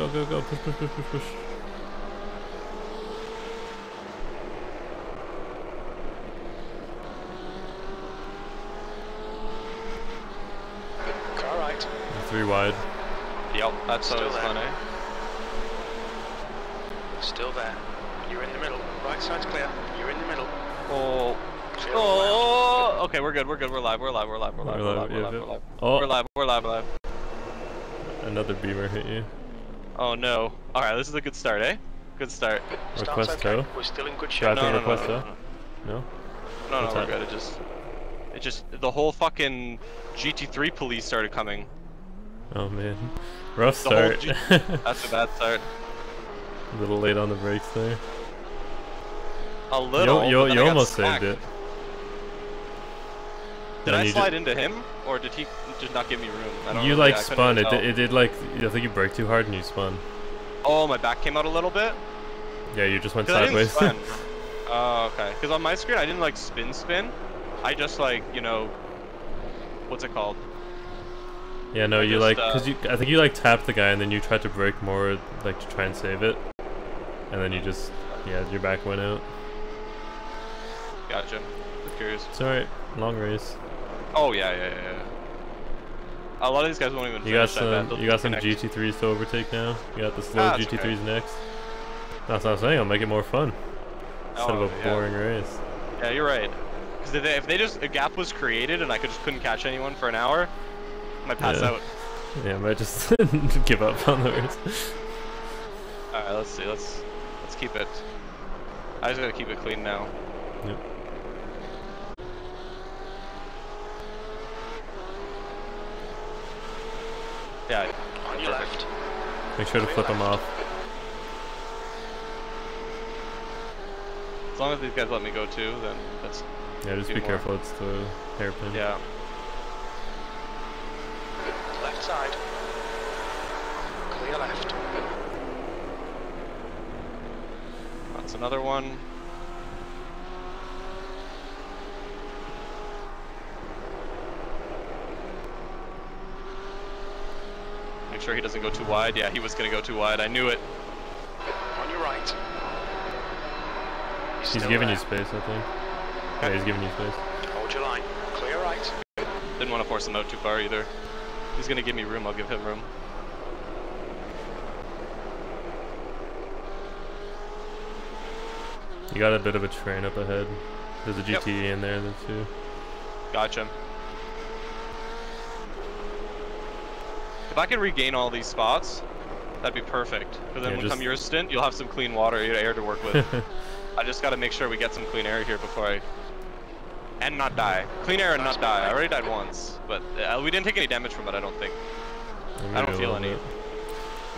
Go, go, go. Push, push, push, push, push. Car right. Three wide. Yep, that's Still always there. fun, eh? Still there. You're in the middle. Right side's clear. You're in the middle. Oh. Clear all round. Oh, okay, we're good, we're good, we're live, we're live, we're live, we're live, We're we're live, live, we're yeah, live, yeah. we're live. Oh. We're live, we're live, we're live. Another beamer hit you. Oh no. Alright, this is a good start, eh? Good start. Request okay. tow? We're still in good shape. No, no, no, request no, tow? no, No? no, no, we're that? good, it just... It just, the whole fucking GT3 police started coming. Oh man. Rough The start. G- That's a bad start. a little late on the brakes there. A little, you but then you almost smacked. saved it. Did Then I slide ju- into him, or did he just not give me room? I don't You really- like I spun. It, did- it did like I think you braked too hard and you spun. Oh, my back came out a little bit? Yeah, you just went 'Cause I didn't sideways. spin. Oh, okay. Because on my screen, I didn't like spin spin. I just like, you know, what's it called? yeah, no, I you just, like uh, because you I think you like tapped the guy and then you tried to brake more like to try and save it, and then you just yeah your back went out. Gotcha. Curious. It's alright. Long race. Oh yeah, yeah, yeah. yeah. A lot of these guys won't even You got some you got some connect. GT3s to overtake now. You got the slow Ah, GT3s okay. next. That's what I'm saying. I'll make it more fun instead Oh, of a yeah. boring race. Yeah, you're right. Because if they, if they just a gap was created and I could just couldn't catch anyone for an hour, I might pass Yeah. out. Yeah, I might just give up on the race. All right, let's see. Let's let's keep it. I just gotta keep it clean now. Yep. Yeah. On your left. Make sure to flip them off. As long as these guys let me go too, then that's Yeah, just be more. careful. It's the hairpin. yeah. Left side. Clear left. That's another one. Make sure he doesn't go too wide. Yeah, he was gonna go too wide. I knew it. On your right. He's still giving there. you space, I think. Yeah, he's giving you space. Hold your line. Clear right. Didn't want to force him out too far either. He's gonna give me room. I'll give him room. You got a bit of a train up ahead. There's a Yep. GTE in there too. Gotcha. If I can regain all these spots, that'd be perfect. Because then Yeah, when just- come your stint, you'll have some clean water, air to work with. I just gotta make sure we get some clean air here before I... And not die. Clean air and not die. I already died once, but uh, we didn't take any damage from it, I don't think. Maybe I don't feel any. bit.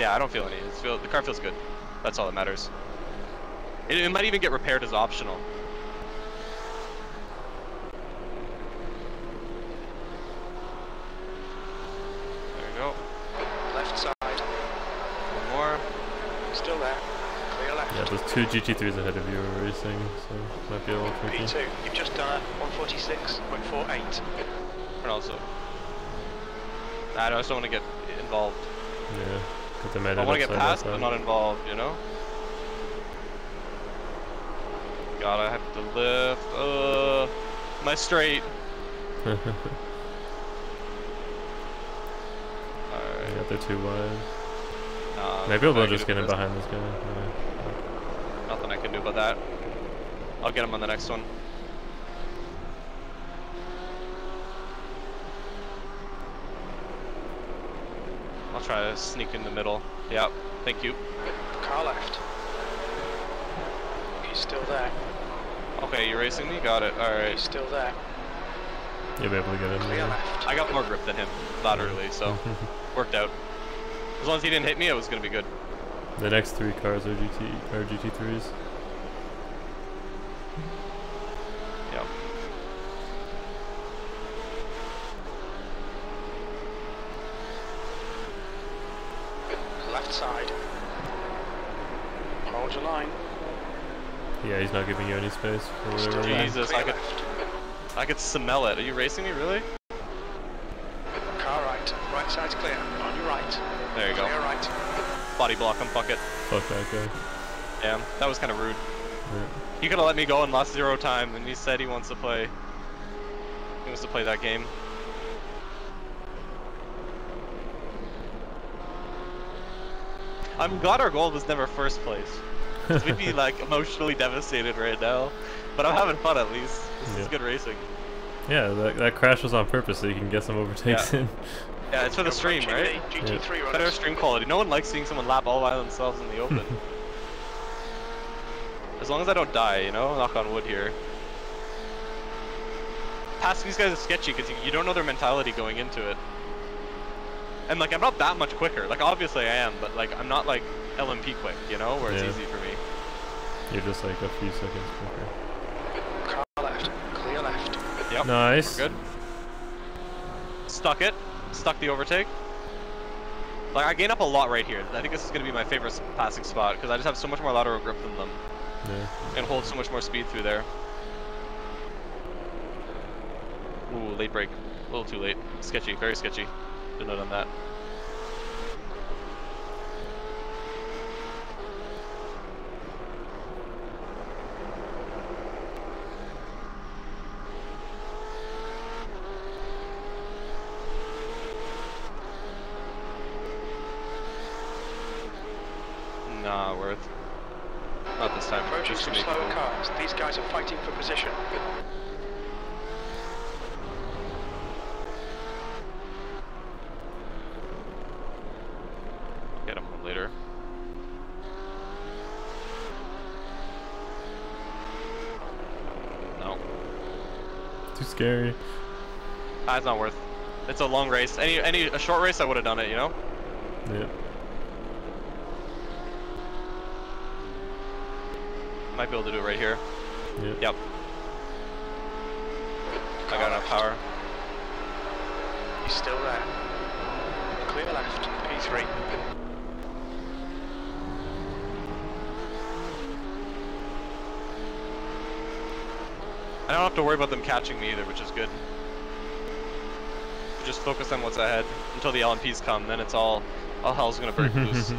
Yeah, I don't feel any. It's feel, the car feels good. That's all that matters. It, it might even get repaired as optional. There we go. Left side. One more. Still there. Clear left. Yeah, there's two GT3s ahead of you are racing, so might be a little tricky. P2. You've just done a 146.48. And also, I just don't want to get involved. Yeah, got the man I want to get past, but not involved. You know. God, I have to lift. Uh, my straight. yeah, Alright. they're too wide. Nah, Maybe we'll nothing I can just get in behind this guy. Yeah. This. Nothing I can do about that. I'll get him on the next one. I'll try to sneak in the middle. Yep. Thank you. Car left. He's still there. Okay, you're racing me. Got it. All right. He's still there. You'll be able to get in Clear there. left. I got more grip than him laterally, so worked out. As long as he didn't hit me, it was gonna be good. The next three cars are GT are GT3s. Yep. Left side. Hold your line. Yeah, he's not giving you any space for whatever Still reason. there. Jesus, I could- I could smell it. Are you racing me, really? Car right. Right side's clear. On your right. There you go. Clear right. body block him, fuck it. Fuck that guy. Yeah, that was kind of rude. Yeah. He could have let me go and lost zero time, and he said he wants to play. He wants to play that game. I'm glad our goal was never first place. 'cause we'd be like emotionally devastated right now. But I'm having fun at least. This Yeah. is good racing. Yeah, that, that crash was on purpose so you can get some overtakes Yeah. in. Yeah, it's for the stream, right? the GT3 Better stream quality. No one likes seeing someone lap all by themselves in the open. as long as I don't die, you know? Knock on wood here. Passing these guys is sketchy because you, you don't know their mentality going into it. And like, I'm not that much quicker. Like, obviously I am, but like, I'm not like LMP quick, you know? Where it's Yeah. easy for me. You're just like a few seconds quicker. Car left. Clear left. Yep. Nice. Good. Stuck it. Stuck the overtake. Like, I gain up a lot right here. I think this is going to be my favorite passing spot because I just have so much more lateral grip than them. Yeah. and hold so much more speed through there. Ooh, late break. A little too late. Sketchy, very sketchy. Shouldn't have done that. Nah, worth. Not this time. Approaching Just too some many slower people. Cars. These guys are fighting for position. Get him later. No, Too scary. Ah, that's not worth. It's a long race. Any any a short race, I would have done it. You know. Yeah. I might be able to do it right here. Yeah. Yep. I got enough power. He's still there. Clear left. P3. I don't have to worry about them catching me either, which is good. Just focus on what's ahead until the LMPs come. Then it's all all hell's gonna break loose.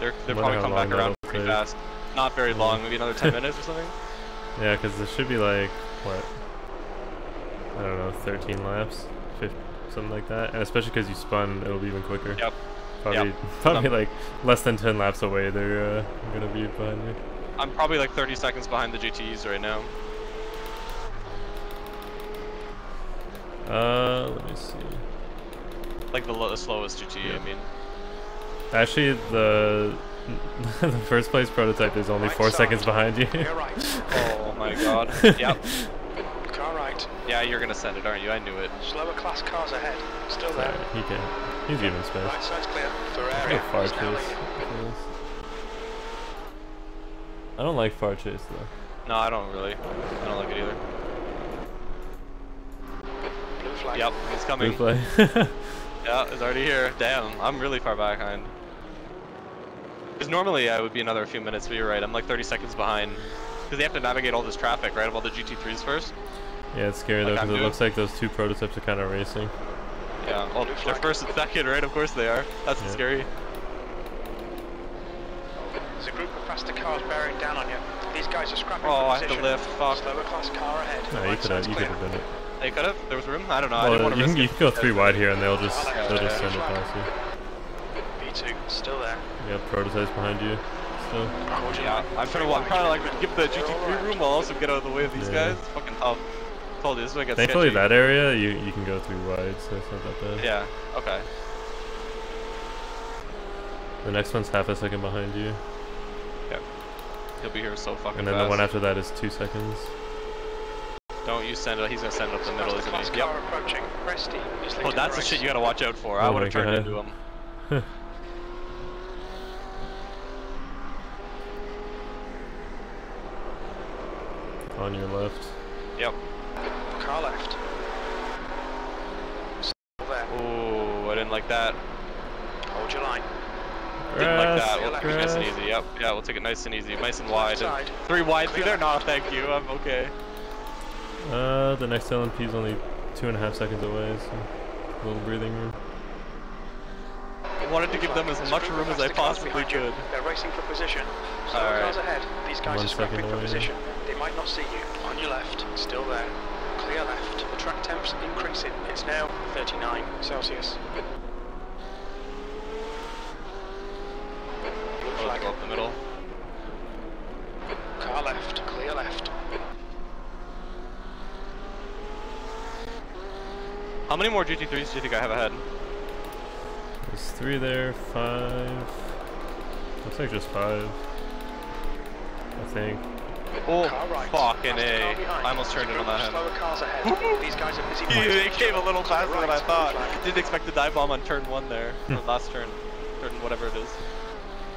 They're they're Wonder probably how come back around pretty take. fast. Not very long, maybe another 10 minutes or something. Yeah, because there should be like, what? I don't know, 13 laps? 15, something like that. And especially because you spun, it'll be even quicker. Yep. Probably, Yep. probably like less than 10 laps away, they're uh, gonna be behind you. I'm probably like 30 seconds behind the GTEs right now. Uh, let me see. Like the, the slowest GTE, Yeah. I mean. Actually, the the first place prototype is only Right four side. seconds behind you. Clear right. Oh my god. yep. Car right. Yeah, you're gonna send it, aren't you? I knew it. Slower class cars ahead. Still there. Alright, he can. He's even space. Right side's clear. Look Ferrari at far chase. leading. I don't like far chase though. No, I don't really. I don't like it either. Blue flag. Yep, he's coming. Blue flag. Yeah, it's already here. Damn, I'm really far behind. Because normally I would be another few minutes, but you're right, I'm like 30 seconds behind. Because they have to navigate all this traffic, right, of all the GT3s first. yeah, it's scary though Like I'm because it looks like those two prototypes are kind of racing. Yeah, well, they're flag. first and second, right? Of course they are. That's Yeah. scary. There's a group of faster cars bearing down on you. These guys are scrapping Oh, I have to lift. Fuck. Slower class car ahead. No, right you could have. You could have done it. They could have. There was room. I don't know. I didn't want to you risk can, it. you can go three wide here, and they'll just Yeah, they'll just yeah, send it yeah. past you. B2 still there. Yeah, prototypes behind you. Still. Hold Yeah. I'm trying to. I'm trying to like give the GT3 room while also get out of the way of these Yeah. guys. It's fucking tough. Told you this is what gets Thankfully, sketchy. that area you you can go through wide, so it's not that bad. Yeah. Okay. The next one's half a second behind you, Yep. He'll be here so fucking and then fast. the one after that is two seconds. Don't you send it. He's gonna send it up the middle, Faster isn't he? Yep. approaching. Presti Oh, that's the race. shit you gotta watch out for. I Oh would my have turned God. into him. On your left. Yep. Car left. Still there. Ooh, I didn't like that. Hold your line. Didn't like that. We'll take it nice and easy. Yep. Yeah, we'll take it nice and easy. Nice and wide. Side. Three wide through Clear there? No, thank you. I'm okay. Uh, the next LMP is only two and a half seconds away, so a little breathing room. wanted to give them as much room as I possibly could. They're racing for position. Slower Alright. cars ahead. These guys One are scrapping second for away. Position. They might not see you. On your left, still there. Clear left. The track temp's increasing. It's now 39 Celsius. Flag. up the middle. Car left. Clear left. How many more GT3s do you think I have ahead? There's three there, five. Looks like just five. I think. Oh, Car right. fucking Faster car A. behind. I almost turned it on that Slower hand. cars. These guys are busy. Yeah, they came a little To the faster than I thought. flag. Didn't expect the dive bomb on turn one there, or last turn, turn whatever it is.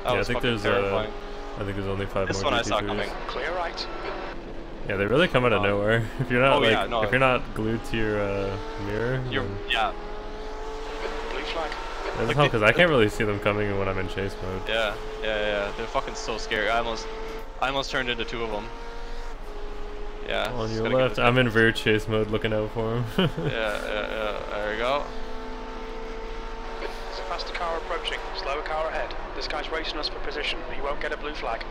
That yeah, I think fucking there's terrifying. uh, I think there's only five This more one I saw coming. Clear right. Yeah, they really come out of Uh, nowhere. If you're not oh, like, yeah, no. if you're not glued to your uh, mirror, You're, then yeah, Blue flag. doesn't like because I can't really see them coming when I'm in chase mode. yeah, yeah, yeah. They're fucking so scary. I almost, I almost turned into two of them. Yeah. On just your left, I'm in rear chase mode, looking out for him. Yeah, yeah, yeah. There we go. There's a faster car approaching. Slower car ahead. This guy's racing us for position. He won't get a blue flag.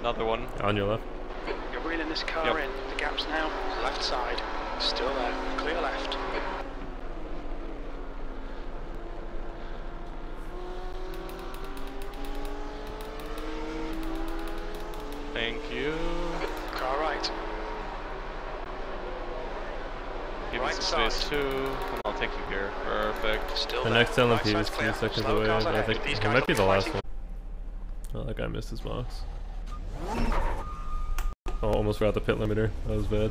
Another one. On your left. You're reeling this car Yep. in. The gap's now left side. Still there. Clear left. Thank you. Car right. Give me Right some space side. too. and I'll take you here. Perfect. Still The there. next LMP Right is side's two seconds Slower away, but I think These he might will be the last fighting one. Oh, that guy missed his box. Oh, almost forgot the pit limiter. That was bad.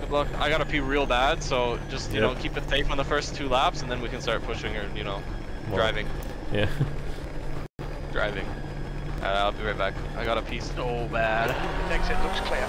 Good luck. I gotta pee real bad, so just you Yep. know keep it safe on the first two laps, and then we can start pushing or you know Well, driving, Yeah. driving. Uh, I'll be right back. I gotta pee so man. The exit looks clear.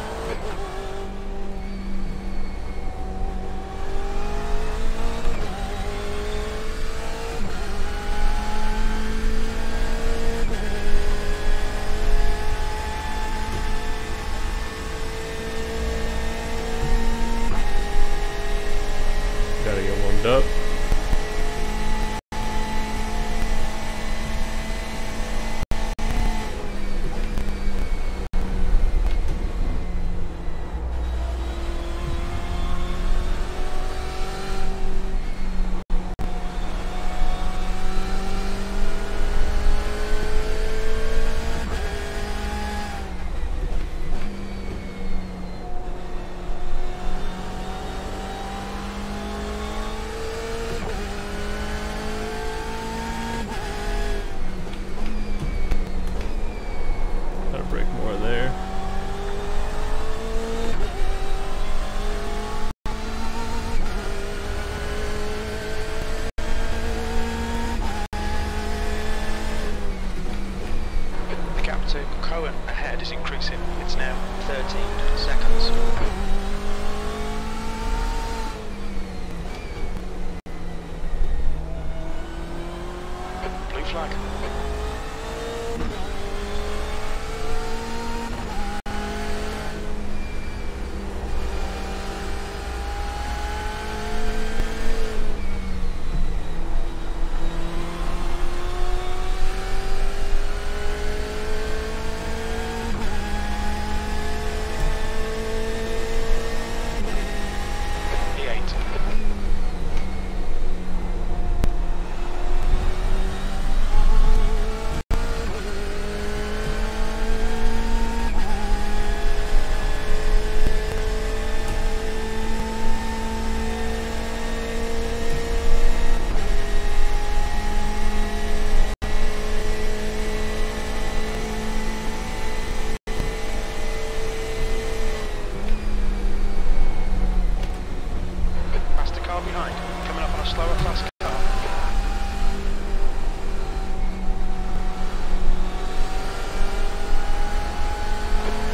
behind, coming up on a slower fast car.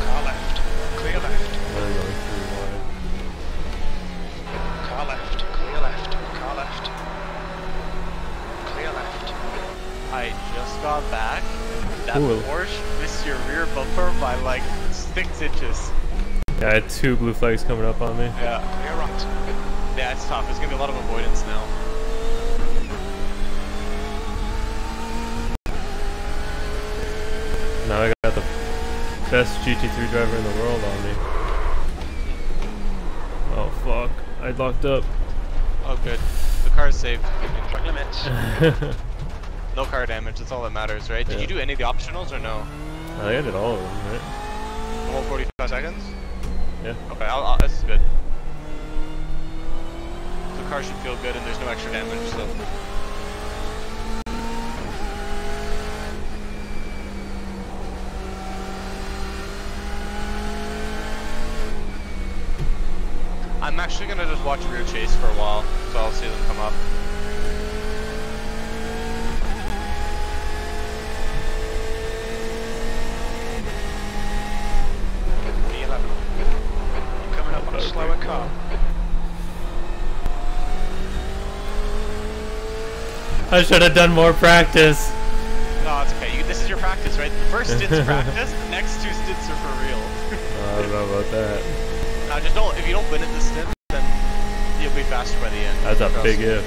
Car left, clear left. They're going pretty wide. Car left, clear left, car left. Clear left. I just got back. That cool. Porsche missed your rear bumper by like six inches. Yeah, I had two blue flags coming up on me. Yeah, clear right. Yeah, it's tough. There's gonna be a lot of avoidance now. Now I got the best GT3 driver in the world on me. Oh fuck. I locked up. Oh, good. The car's saved. Track. No car damage. That's all that matters, right? Did Yeah. you do any of the optionals or no? I think I did all of them, right? The whole 45 seconds? Yeah. Okay, I'll, I'll, this is good. Car should feel good and there's no extra damage, so. I'm actually gonna just watch rear chase for a while, so I'll see them come up. B11. You're coming up on a Okay, slower cool. car. I should have done more practice. No, it's okay. You, this is your practice, right? The first stint's practice, the next two stints are for real. I don't know about that. Now, just don't. If you don't win at the stint, then you'll be faster by the end. That's a big if.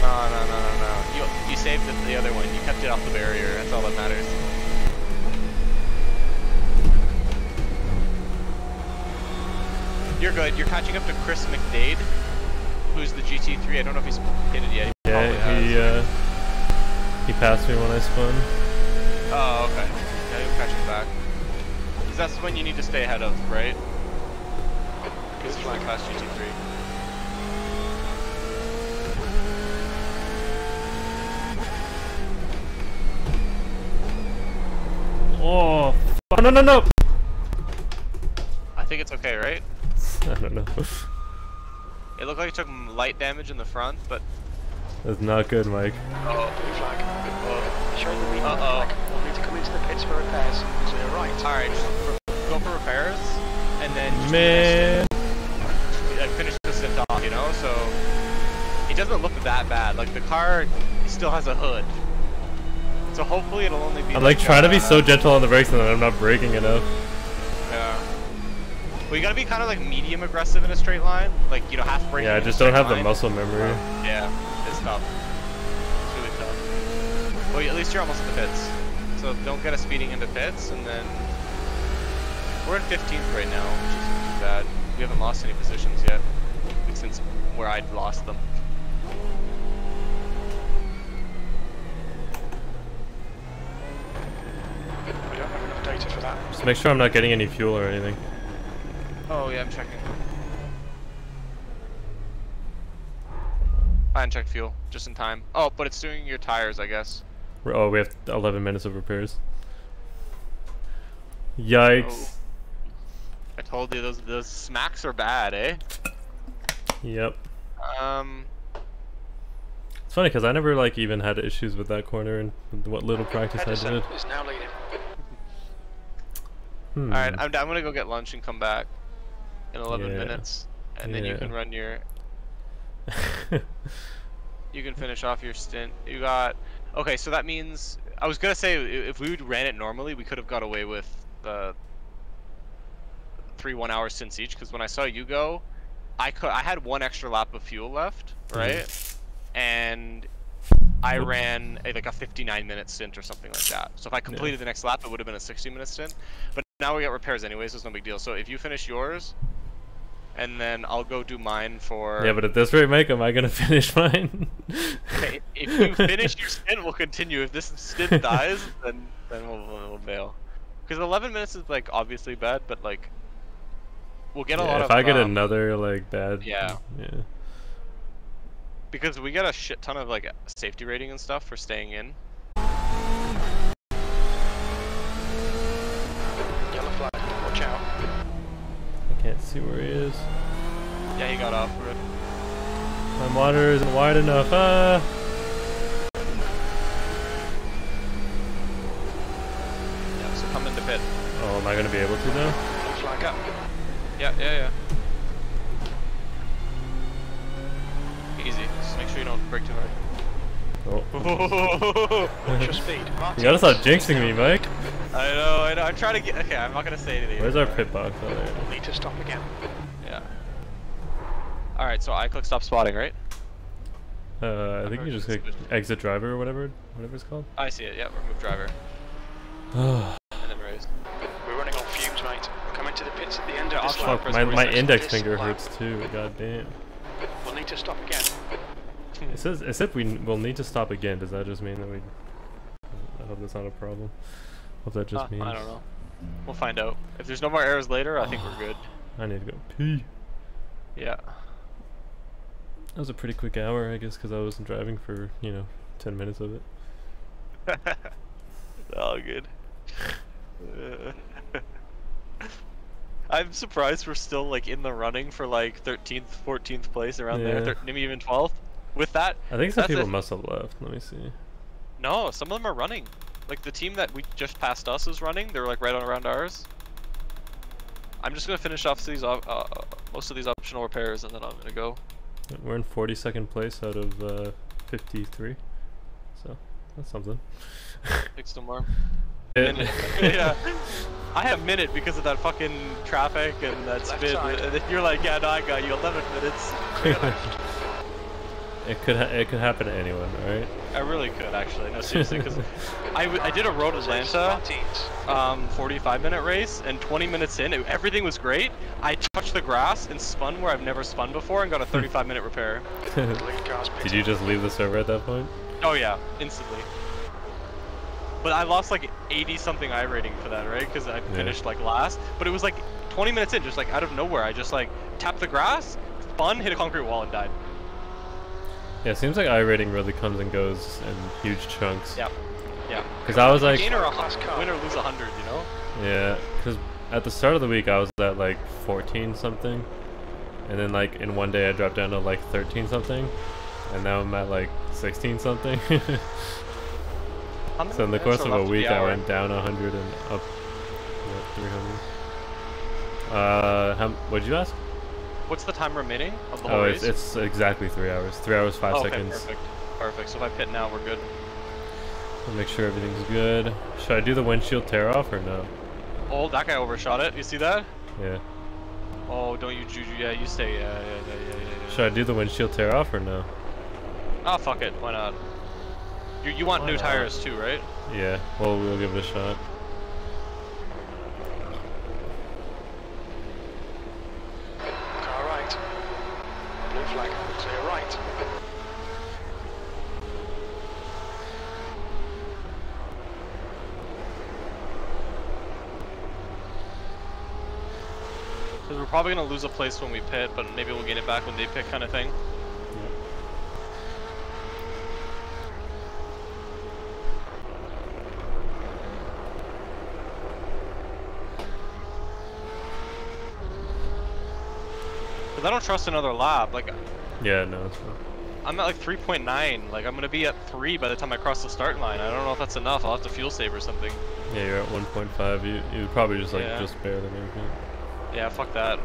No, no, no, no, no. You you saved the, the other one. You kept it off the barrier. That's all that matters. You're good. You're catching up to Chris McDade, who's the GT3. I don't know if he's hit it yet. He probably Yeah, he has. uh, he passed me when I spun. Oh, okay. Yeah, you'll catch him back. 'Cause that's when you need to stay ahead of, right? Because he's like fast GT3. Oh, f- no, no, no! I think it's okay, right? I don't know. It looked like it took light damage in the front, but That's not good, Mike. Oh, blue flag. uh, Showing the lead Uh-oh. flag. We'll need to come into the pits for repairs. Clear right. all right, just for, go for repairs, and then just do the Man. next stint, like finish the stint off, you know. So it doesn't look that bad. Like the car still has a hood, so hopefully it'll only be. I'm like trying to be uh, so gentle on the brakes and then I'm not braking enough. Yeah. Well, you gotta be kind of like medium aggressive in a straight line, like you know half braking. Yeah, I just don't straight have the muscle memory. Yeah, it's tough. It's really tough. Well, at least you're almost at the pits. So don't get us speeding into pits, and then we're in 15th right now, which isn't too bad. We haven't lost any positions yet since where I'd lost them. We don't have enough data for that. Just make sure I'm not getting any fuel or anything. Oh yeah, I'm checking. I didn't check fuel just in time. Oh, but it's doing your tires, I guess. We're- Oh, we have 11 minutes of repairs. Yikes. Oh. I told you those those smacks are bad, eh? Yep. Um. It's funny because I never like even had issues with that corner and what little practice I did. is now leading. Hmm. All right, I'm, I'm gonna go get lunch and come back in 11 Yeah. minutes, and then you can run your. You can finish off your stint. You got. Okay, so that means I was gonna say if we ran it normally, we could have got away with the three one-hour stints each. Because when I saw you go, I could I had one extra lap of fuel left, mm-hmm. right? And I ran a, like a 59 minute stint or something like that. So if I completed the next lap, it would have been a 60 minute stint. But now we got repairs anyways, so it's no big deal. So if you finish yours, and then I'll go do mine for. yeah, but at this rate, Mike, am I gonna finish mine? Okay, if you finish your stint, we'll continue. If this stint dies, then then we'll, we'll, bail. Because 11 minutes is like obviously bad, but like we'll get a Yeah, lot if of. If I get um, another like bad. yeah. Yeah. because we get a shit ton of like safety rating and stuff for staying in. Yellow flag. Watch out. I can't see where he is. Yeah, he got off. We're. My monitor isn't wide enough. Ah. Yeah, so come into pit. Oh, am I gonna be able to now? Blue flag up. Yeah, yeah, yeah. Easy. Just make sure you don't brake too hard. Oh. Watch your speed. You gotta stop jinxing me, Mike. I know, I know. I'm trying to get. Okay, I'm not gonna say anything. Where's our pit box? Oh, there We'll need to stop again. Yeah. All right, so I click stop spotting, right? Uh, I think you just click exit driver or whatever, whatever it's called. I see it. Yeah, remove driver and then raise. We're running on fumes, mate. We're coming to the pits at the end of this optional lap. Fuck, my, my index finger lap. hurts too. God damn. We'll need to stop again. It says it said we will need to stop again. Does that just mean that we? I hope that's not a problem. Hope that just Uh, means. I don't know. We'll find out. If there's no more errors later, I think we're good. I need to go pee. Yeah. That was a pretty quick hour, I guess, because I wasn't driving for you know ten minutes of it. All good. I'm surprised we're still like in the running for like 13th, 14th place around there, Yeah. thir- maybe even 12th. With that, I think some people must have left. Let me see. no, some of them are running. Like the team that we just passed us is running. They're like right on around ours. I'm just gonna finish off these op- uh, uh, most of these optional repairs, and then I'm gonna go. We're in 42nd place out of uh, 53, so that's something. Fix some more. Minute. yeah. I have minute because of that fucking traffic and that Left spin. And you're like, yeah, no, I got you 11 minutes. It could ha it could happen to anyone, right? I really could actually. No, seriously, because I, w- I did a Road Atlanta um, 45 minute race, and 20 minutes in, it, everything was great. I touched the grass and spun where I've never spun before, and got a 35 minute repair. The lead car's Did you just leave the server at that point? Oh yeah, instantly. But I lost like 80 something iRating for that, right? Because I Yeah. finished like last. But it was like 20 minutes in, just like out of nowhere, I just like tapped the grass, spun, hit a concrete wall, and died. Yeah, it seems like iRating really comes and goes in huge chunks. Yeah, yeah. Because I was like, Gain or a Class hun- car. win or lose a hundred, you know? yeah, because at the start of the week I was at like 14 something, and then like in one day I dropped down to like 13 something, and now I'm at like 16 something. So in the course of a week I went down 100 and up what, 300. Uh, how, what'd you ask? What's the time remaining of the whole Oh, race? it's, it's exactly three hours. Three hours, five Oh, okay, seconds. perfect. Perfect. So if I pit now, we're good. I'll make sure everything's good. Should I do the windshield tear off or no? Oh, that guy overshot it. You see that? Yeah. Oh, don't you juju? Yeah, you stay. Yeah, yeah, yeah, yeah, yeah. yeah. Should I do the windshield tear off or no? Oh, fuck it. Why not? You, you want Why new not? tires too, right? Yeah. Well, we'll give it a shot. Car right. Blue flag. Clear right. Probably gonna lose a place when we pit, but maybe we'll gain it back when they pit, kind of thing. Because I don't trust another lap. Like, uh, Yeah, no. It's fine. I'm at like 3.9. Like, I'm gonna be at 3 by the time I cross the start line. I don't know if that's enough. I'll have to fuel save or something. Yeah, you're at 1.5. You you probably just like Yeah. just barely make it. Yeah, fuck that.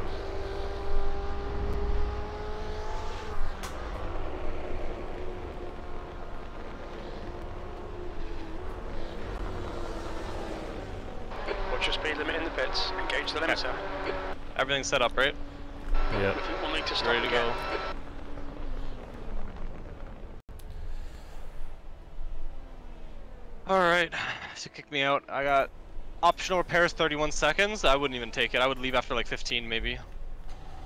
Watch your speed limit in the pits. Engage the limiter. Everything's set up, right? Yeah. We think we'll need to stop Ready to again. go. Alright, so kick me out. I got optional repairs 31 seconds. I wouldn't even take it. I would leave after like 15 maybe.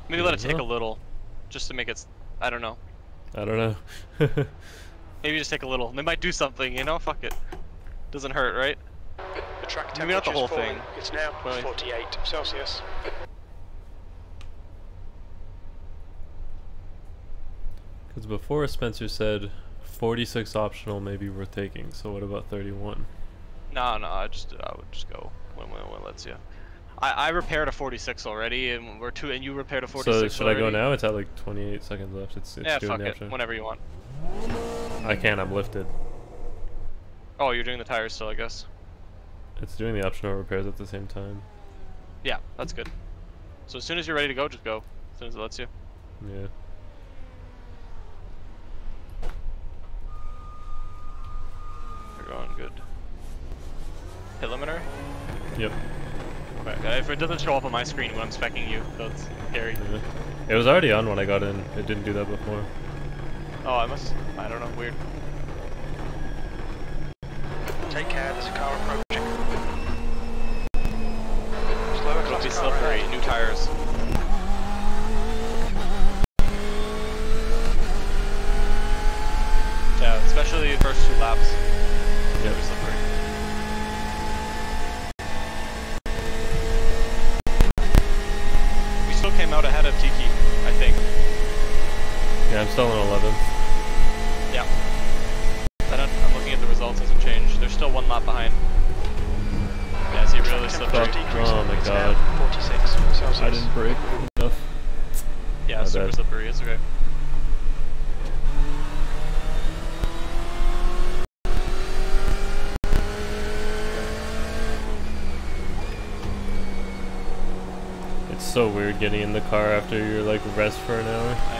Maybe let it take a uh-huh. little. Just to make it, I don't know. I don't know. Maybe just take a little. They might do something, you know? Fuck it. Doesn't hurt, right? The track Maybe not the whole falling. thing. It's now Right. 48 Celsius. Because before Spencer said 46 optional may be worth taking. So what about 31? No, no, I just I would just go when when, when lets you. I, I repaired a 46 already, and we're two, and you repaired a 46. So should I go now? It's at like 28 seconds left. It's, it's Yeah, doing fuck it. option. Whenever you want. I can. I'm lifted. Oh, you're doing the tires still, I guess. It's doing the optional repairs at the same time. Yeah, that's good. So as soon as you're ready to go, just go. As soon as it lets you. Yeah. You're going good. Hit limiter? Yep. Okay, if it doesn't show up on my screen when I'm specking you, that's scary. Yeah. It was already on when I got in. It didn't do that before. Oh, I must. I don't know. Weird. Take care, there's a car approaching. Slower It'll be slippery. ahead. New tires. Yeah, especially the first two laps. Yep. It'll be slippery. We still came out ahead of Tiki, I think. Yeah, I'm still in 11th. Yeah. I don't, I'm looking at the results, hasn't changed. They're still one lap behind. Yeah, is he really Track slippery? temperature's decreasing. Oh my It's God. now 46 Celsius. I didn't brake enough. Yeah, My super bad. slippery, it's okay. It's so weird getting in the car after you're like rest for an hour.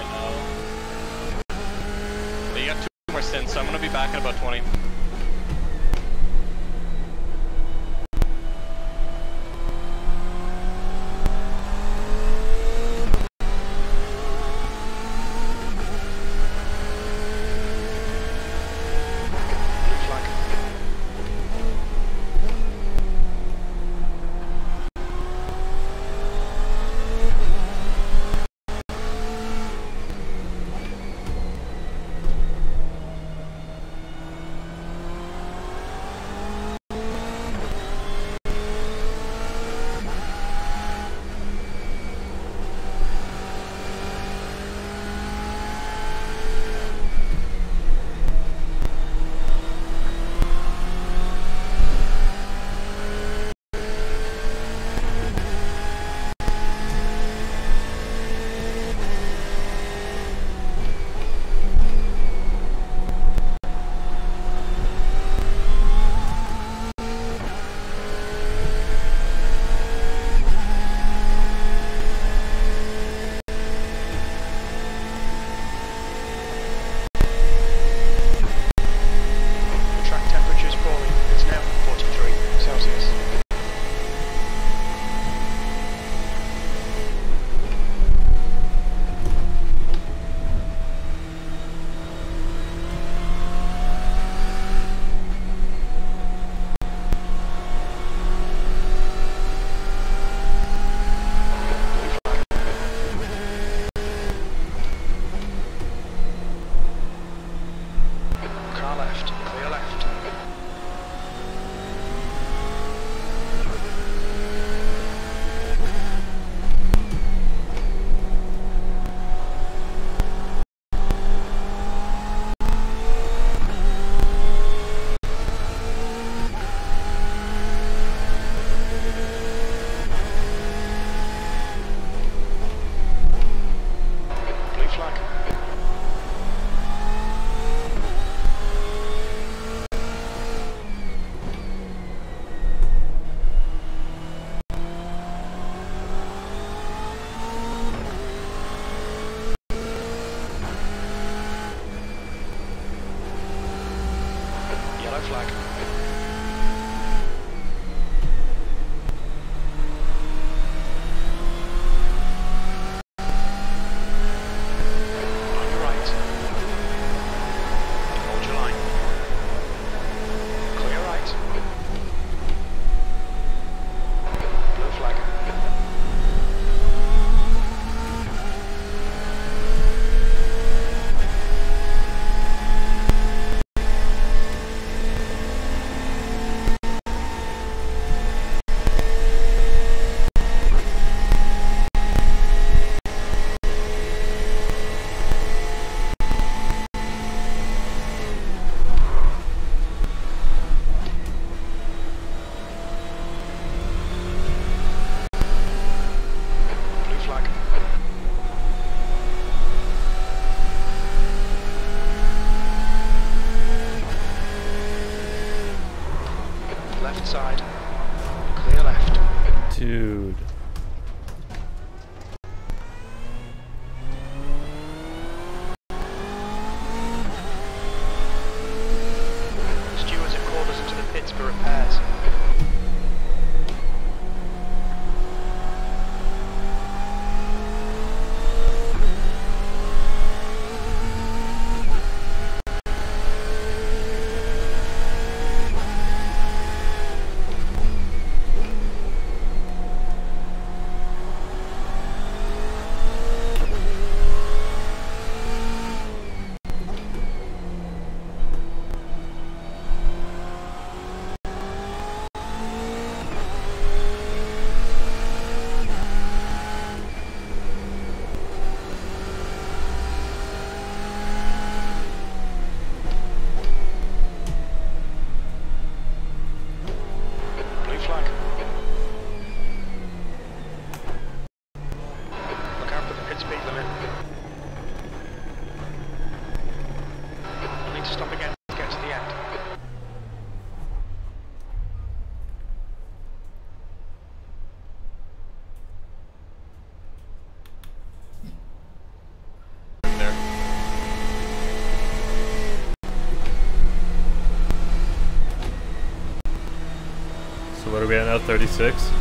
We at now? 36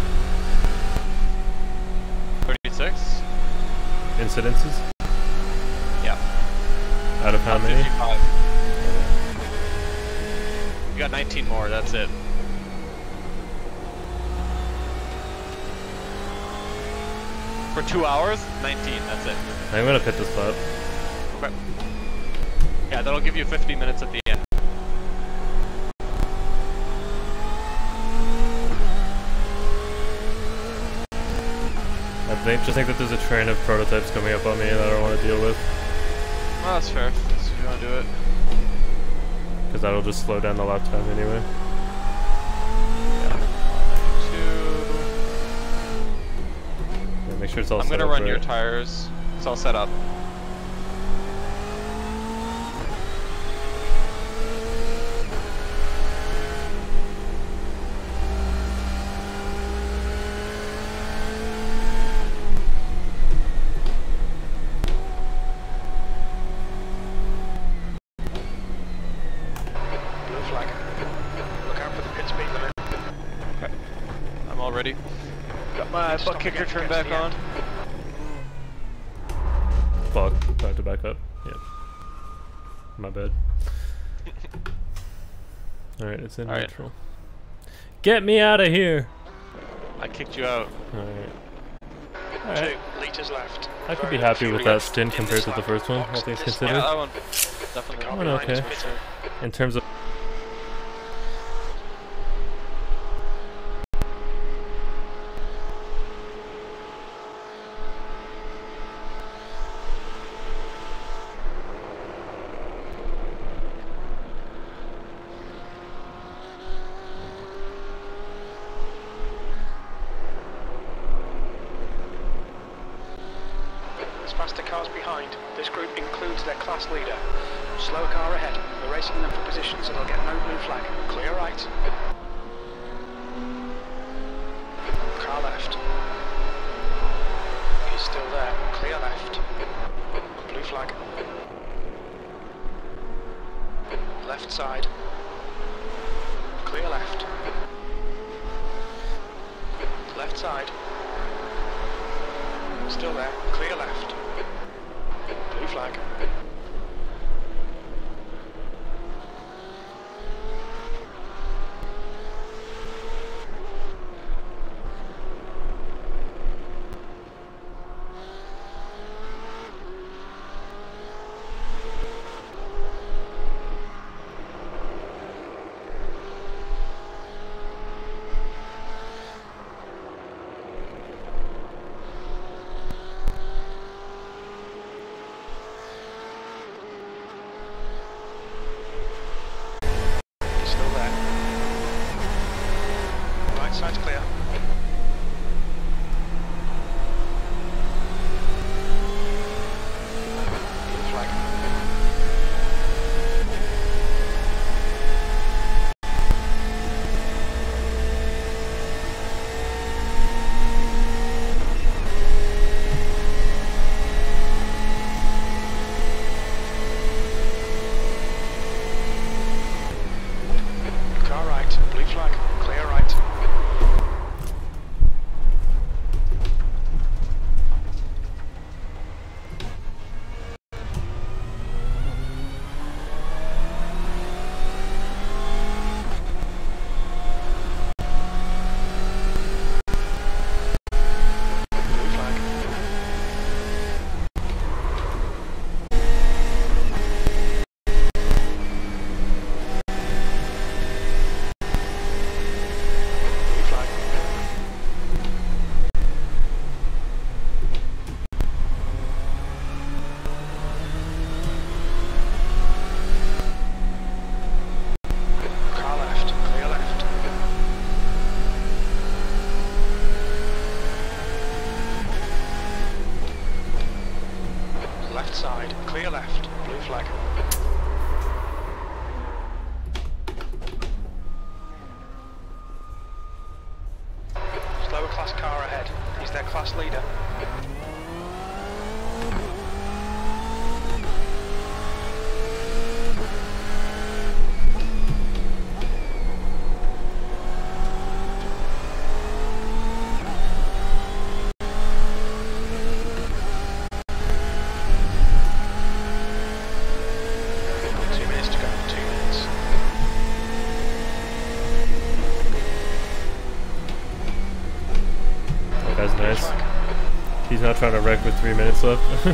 36? incidences? Yeah. Out of how many? 55. You got 19 more, that's it. For two hours, 19, that's it. I'm gonna pit this lap. Okay. Yeah, that'll give you 50 minutes at the end. I think just think that there's a train of prototypes coming up on me that I don't want to deal with, Oh, that's fair. So you wanna do it? because that'll just slow down the lap time anyway. Yeah, make sure it's all I'm gonna run your tires. It's all set up. Blue flag. Look out for the pit speed limit. I'm all ready. Got my Stop kicker again to turned get to back on. Fuck, I have to back up. Yep. My bad. Alright, it's in All right. neutral. Get me out of here! I kicked you out. Alright. Alright. Two litres left. I could be happy with that left stint compared to the first one, all Box things considered. Yeah, that one definitely. Car Went okay. In terms of There's faster cars behind. This group includes their class leader. Slow car ahead. We're racing them for position so they'll get no blue flag. Clear right. Car left. He's still there. Clear left. Blue flag. Left side. Clear left. Left side. Still there. Clear left. Left. Trying to wreck with three minutes left.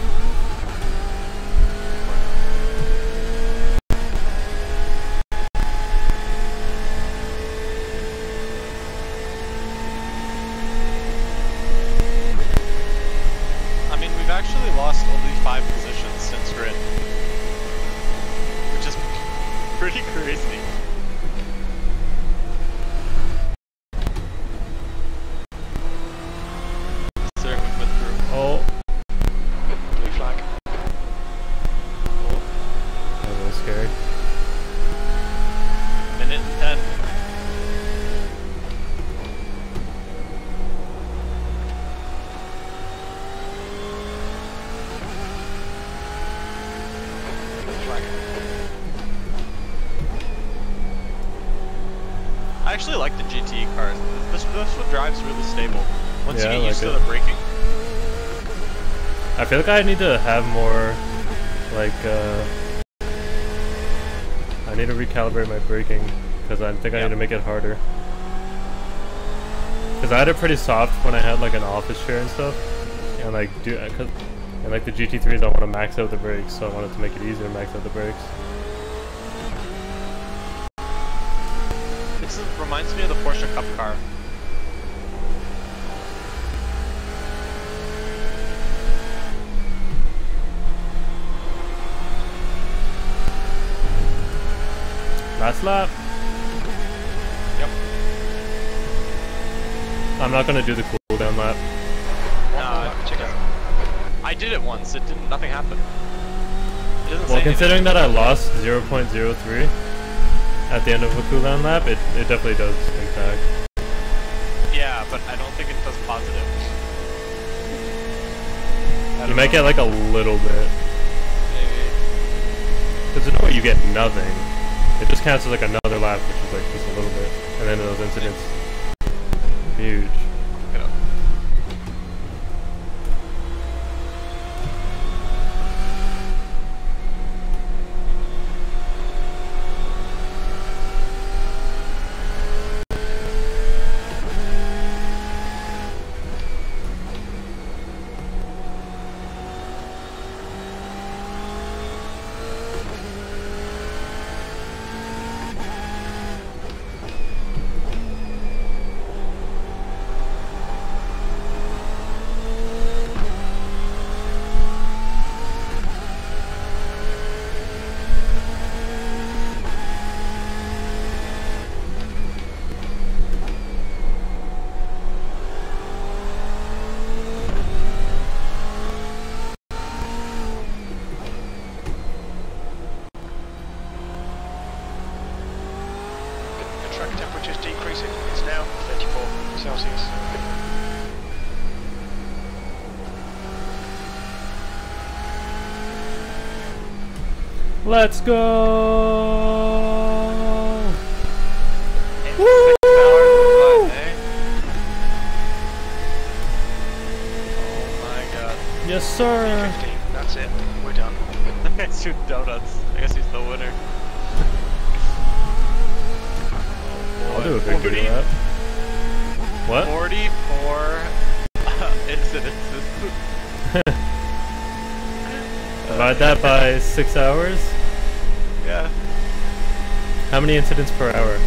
I mean, we've actually lost only five positions since grid, which is pretty crazy. Considering we've been through. oh, Blue flag. that was a little scary. Minute and ten. Blue flag. I actually like the GT cars. This this one drives really stable. Once Yeah, I you get used like to the braking. I feel like I need to have more, like, uh, I need to recalibrate my braking because I think I need to make it harder. Because I had it pretty soft when I had like an office chair and stuff, and like do, uh, cause, and like the GT3s, I want to max out the brakes, so I wanted to make it easier to max out the brakes. This is, reminds me of the Porsche Cup car. Last lap. Yep. I'm not gonna do the cooldown lap. One No, more lap. I did it once. It didn't. Nothing happened. It Well, say considering anything. that I lost 0.03 at the end of a cooldown lap, it, it definitely does impact. Yeah, but I don't think it does positive. You might know. get like a little bit. Maybe. Because there's no way you get nothing. It just counts as like another lap, which is like just a little bit. And then those incidents. Huge. Look it up. The track temperature is decreasing. It's now 34 Celsius. Let's go! Woo! six hours of fun? Oh my god. Yes, sir! 15. That's it. We're done. That guy's donuts. I guess he's the winner. I'll do a victory lap. What? 44 uh, incidences. Divide that by six hours. Yeah. How many incidents per hour?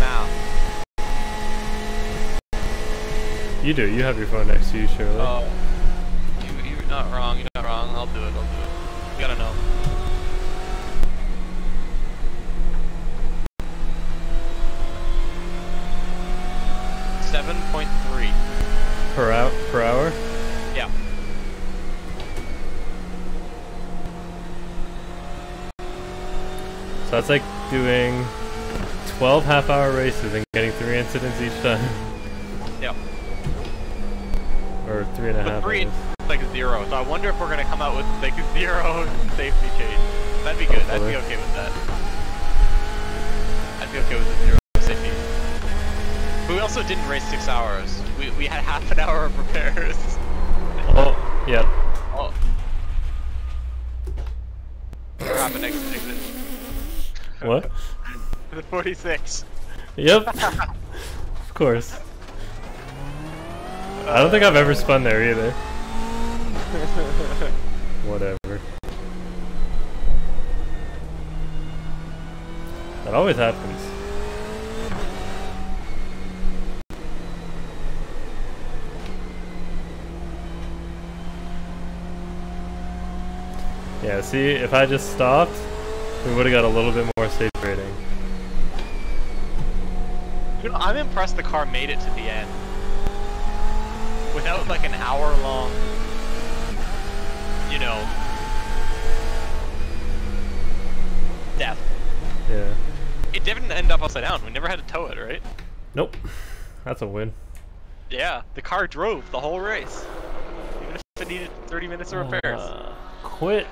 Now. You do. You have your phone next to you, surely. Oh. You, you're not wrong. You're not wrong. I'll do it. I'll do it. You gotta know. Seven point three. Per hour? Per hour? Yeah. So that's like doing 12 half-hour races and getting three incidents each time, Yep. or three and a But half. three is like zero. So I wonder if we're gonna come out with like zero safety change. That'd be good. I'd be okay with that. I'd be okay with the zero safety. But we also didn't race six hours. We we had half an hour of repairs. Oh, yep. Oh. Happened next exit? What? The 46. Yep. of course. I don't think I've ever spun there either. Whatever. That always happens. Yeah, see, if I just stopped, we would have got a little bit more safe rating. You know, I'm impressed the car made it to the end. Without like an hour long, you know, death. Yeah. It didn't end up upside down. We never had to tow it, right? Nope. That's a win. Yeah, the car drove the whole race. Even if it needed 30 minutes of repairs. Uh, quit